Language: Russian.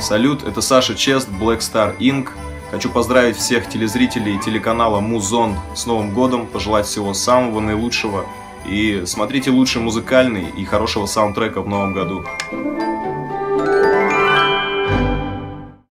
Салют, это Саша Чест, Black Star Inc. Хочу поздравить всех телезрителей телеканала Музон с Новым годом, пожелать всего самого наилучшего и смотрите лучший музыкальный и хорошего саундтрека в новом году.